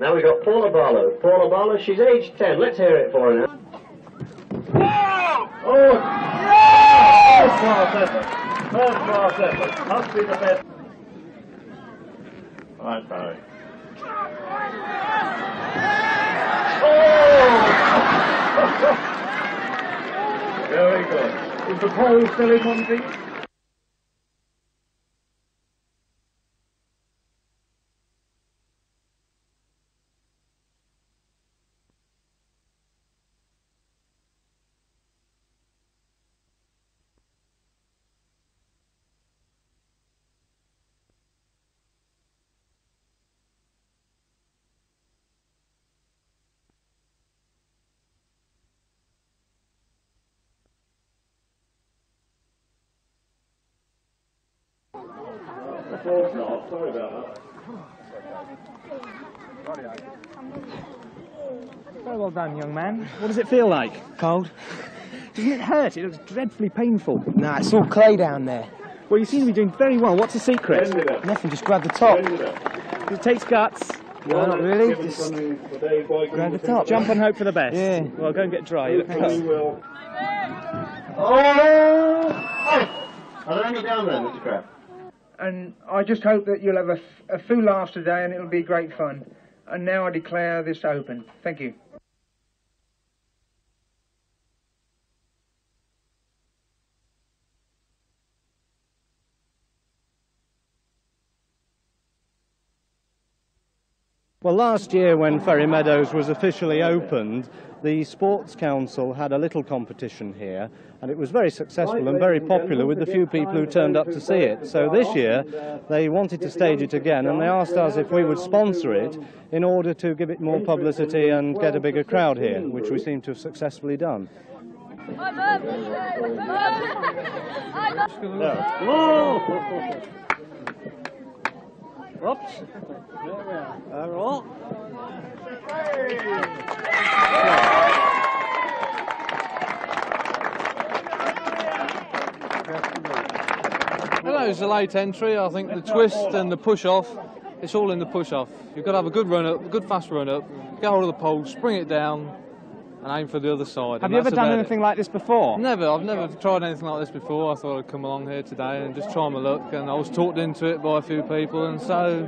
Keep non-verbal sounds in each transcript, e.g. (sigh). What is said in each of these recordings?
Now we've got Paula Barlow. Paula Barlow, she's age 10. Let's hear it for her now. Oh! First class effort. First class effort. Must be the best. Right, Barry. Oh! (laughs) Very good. Is the pole still in one piece? Sorry about that. Very well done, young man. What does it feel like? Cold. Doesn't it hurt? It looks dreadfully painful. Nah, it's all clay down there. Well, you seem to be doing very well. What's the secret? Bend it up. Nothing, just grab the top. It. It takes guts. No, not really. Just something for Dave Boykin. grab the top. Jump and hope for the best. Yeah. Well, go and get dry. You look We cold. will. Oh! Are there any down there, Mr. Kraft? And I just hope that you'll have a, few laughs today and it'll be great fun. And now I declare this open. Thank you. Well, last year when Ferry Meadows was officially opened, the Sports Council had a little competition here, and it was very successful and very popular with the few people who turned up to see it. So this year they wanted to stage it again, and they asked us if we would sponsor it in order to give it more publicity and get a bigger crowd here, which we seem to have successfully done. Oops. There we are. All right. Hello, it's a late entry. I think the twist and the push off, it's all in the push off. You've got to have a good run up, a good fast run up, get hold of the pole, spring it down, and aim for the other side. Have you ever done anything it. like this before? Never. I've never tried anything like this before. I thought I'd come along here today and just try my luck, and I was talked into it by a few people, and so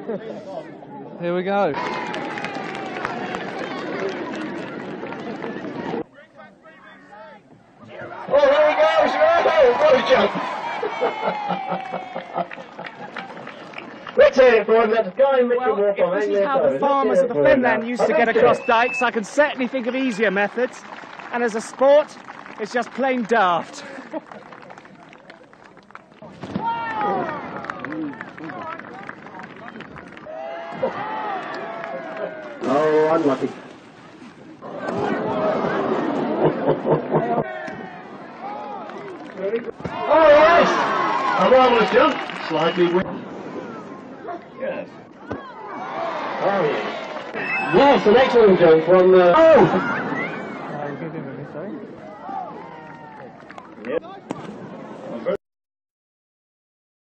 here we go. Oh, there he goes! Oh, (laughs) what a jump! Let's hear it for him. That's Guy Mitchell Well, Walker. if this is how the farmers of the Fenland used to get across dikes, I can certainly think of easier methods. And as a sport, it's just plain daft. (laughs) Oh, unlucky. oh, yes! A marvellous jump. Slightly Oh, yes. An excellent joke from... Uh, oh! Yep.